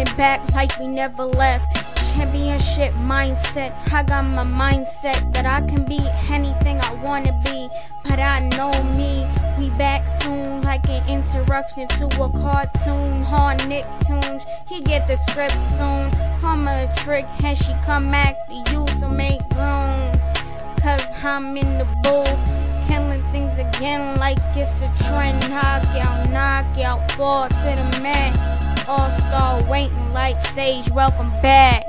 coming back like we never left. Championship mindset. I got my mindset that I can be anything I wanna be. But I know me. We back soon like an interruption to a cartoon. Hard Nicktoons. He get the script soon. I'm a trick and she come back to you, so make room. Cause I'm in the booth. Killing things again like it's a trend. Knockout, knockout, fall to the mat. All waiting like Sage, welcome back.